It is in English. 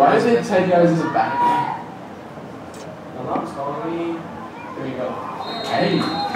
Why is it Ted guys is a back? My mom's calling me. There you go. Hey.